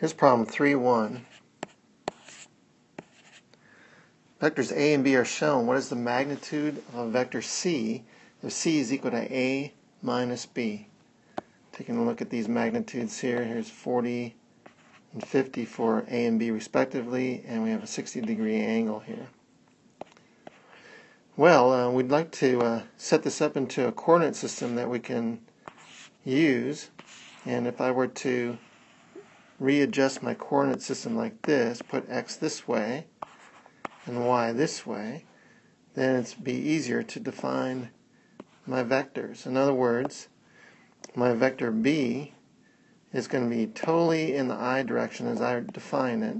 Here's problem 3-1. Vectors A and B are shown. What is the magnitude of a vector C if C is equal to A minus B? Taking a look at these magnitudes here, here's 40 and 50 for A and B respectively, and we have a 60 degree angle here. Well, uh, we'd like to uh, set this up into a coordinate system that we can use, and if I were to readjust my coordinate system like this, put x this way and y this way, then it'd be easier to define my vectors. In other words, my vector b is going to be totally in the i direction as I define it.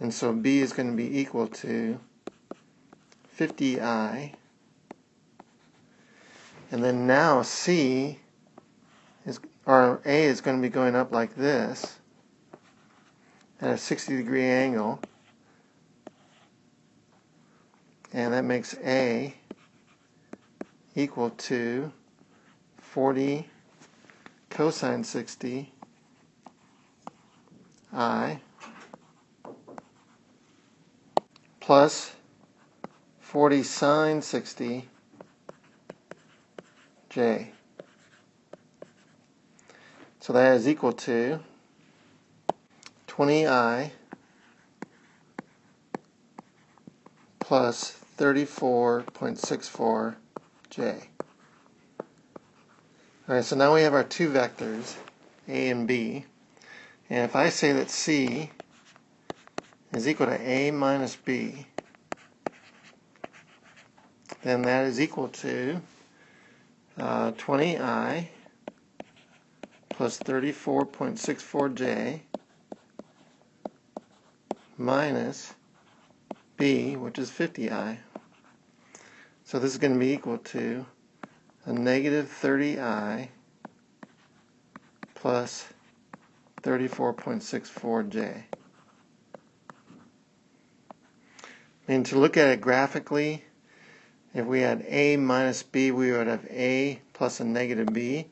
And so b is going to be equal to 50i. And then now c is our A is going to be going up like this at a 60 degree angle and that makes A equal to 40 cosine 60 I plus 40 sine 60 J. So that is equal to 20i plus 34.64j. Alright, so now we have our two vectors, a and b. And if I say that c is equal to a minus b, then that is equal to uh, 20i plus 34.64j minus b, which is 50i. So this is going to be equal to a negative 30i plus 34.64j. And to look at it graphically, if we had a minus b, we would have a plus a negative b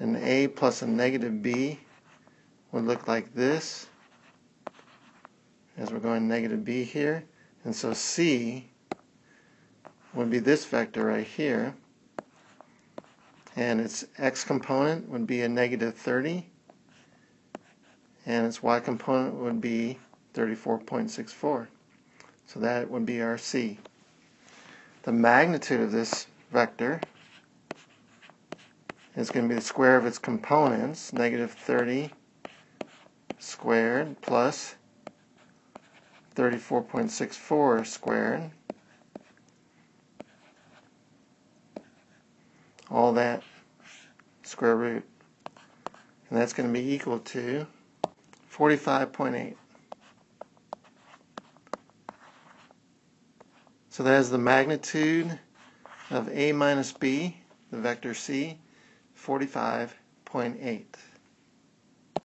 and a plus a negative b would look like this. As we're going negative b here and so c would be this vector right here and its x component would be a negative 30 and its y component would be 34.64 so that would be our c. The magnitude of this vector is going to be the square of its components, negative 30 squared plus 34.64 squared. All that square root. And that's going to be equal to 45.8. So that is the magnitude of a minus b, the vector c, 45.8.